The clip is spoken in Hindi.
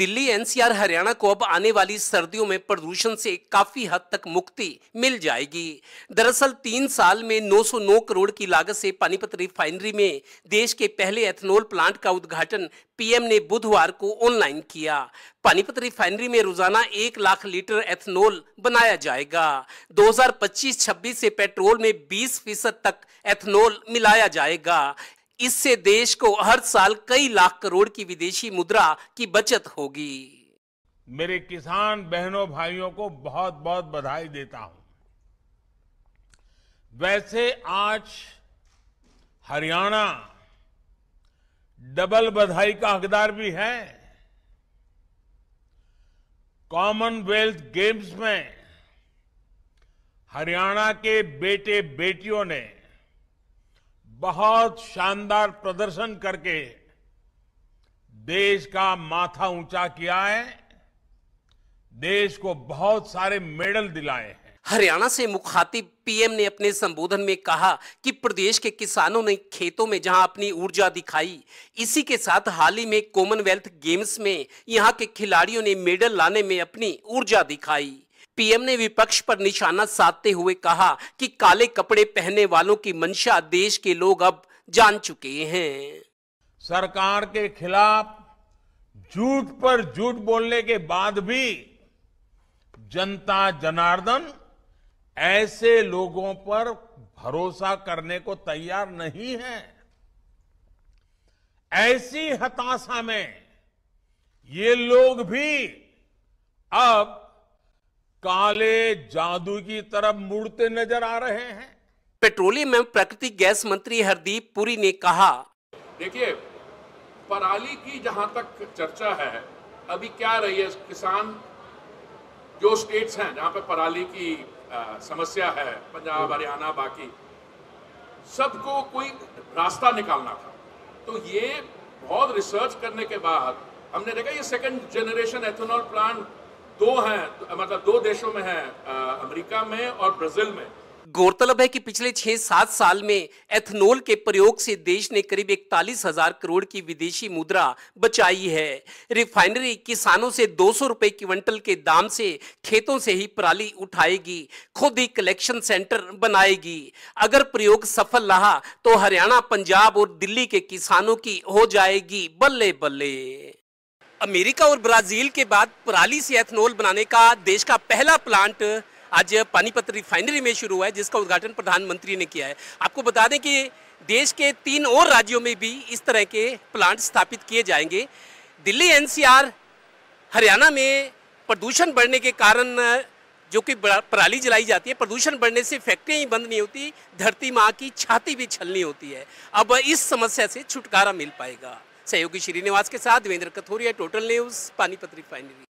दिल्ली एनसीआर हरियाणा को अब आने वाली सर्दियों में प्रदूषण से काफ़ी हद तक मुक्ति मिल जाएगी। दरअसल तीन साल में 909 करोड़ की लागत से पानीपत रिफाइनरी में देश के पहले एथनॉल प्लांट का उद्घाटन पीएम ने बुधवार को ऑनलाइन किया। पानीपत रिफाइनरी में रोज़ाना एक लाख लीटर एथनॉल बनाया जाएगा। 2025-26 से पेट्रोल में 20 फ़ीसद तक एथनॉल मिलाया जाएगा। इससे देश को हर साल कई लाख करोड़ की विदेशी मुद्रा की बचत होगी। मेरे किसान बहनों भाइयों को बहुत बहुत बधाई देता हूँ। वैसे आज हरियाणा डबल बधाई का हकदार भी है। कॉमनवेल्थ गेम्स में हरियाणा के बेटे बेटियों ने बहुत शानदार प्रदर्शन करके देश का माथा ऊँचा किया है, देश को बहुत सारे मेडल दिलाए हैं। हरियाणा से मुखातिब पीएम ने अपने संबोधन में कहा कि प्रदेश के किसानों ने खेतों में जहाँ अपनी ऊर्जा दिखाई, इसी के साथ हाल ही में कॉमनवेल्थ गेम्स में यहाँ के खिलाड़ियों ने मेडल लाने में अपनी ऊर्जा दिखाई। पीएम ने विपक्ष पर निशाना साधते हुए कहा कि काले कपड़े पहनने वालों की मंशा देश के लोग अब जान चुके हैं। सरकार के खिलाफ झूठ पर झूठ बोलने के बाद भी जनता जनार्दन ऐसे लोगों पर भरोसा करने को तैयार नहीं है। ऐसी हताशा में ये लोग भी अब काले जादू की तरफ़ मुड़ते नज़र आ रहे हैं। पेट्रोलियम एवं प्राकृतिक गैस मंत्री हरदीप पुरी ने कहा देखिए पराली की जहाँ तक चर्चा है अभी क्या रही है किसान जो स्टेट्स हैं जहाँ पे पराली की आ, समस्या है पंजाब हरियाणा बाकी सबको कोई रास्ता निकालना था। तो ये बहुत रिसर्च करने के बाद हमने देखा ये सेकंड जनरेशन एथेनॉल प्लांट दो हैं मतलब दो देशों में है अमेरिका में और ब्राज़ील में। गौरतलब है कि पिछले छह सात साल में एथनॉल के प्रयोग से देश ने करीब इकतालीस हज़ार करोड़ की विदेशी मुद्रा बचाई है। रिफाइनरी किसानों से दो सौ रुपए क्विंटल के दाम से खेतों से ही पराली उठाएगी, खुद ही कलेक्शन सेंटर बनाएगी। अगर प्रयोग सफल रहा तो हरियाणा, पंजाब और दिल्ली के किसानों की हो जाएगी बल्ले बल्ले अमेरिका और ब्राज़ील के बाद पराली से एथनॉल बनाने का देश का पहला प्लांट आज पानीपत रिफाइनरी में शुरू हुआ है, जिसका उद्घाटन प्रधानमंत्री ने किया है। आपको बता दें कि देश के तीन और राज्यों में भी इस तरह के प्लांट स्थापित किए जाएँगे। दिल्ली एनसीआर, हरियाणा में प्रदूषण बढ़ने के कारण, जो कि पराली जलाई जाती है, प्रदूषण बढ़ने से फैक्ट्रियाँ ही बंद नहीं होती, धरती माँ की छाती भी छलनी होती है। अब इस समस्या से छुटकारा मिल पाएगा। सहयोगी श्रीनिवास के साथ Devendra Kathoria total news Panipat refinery.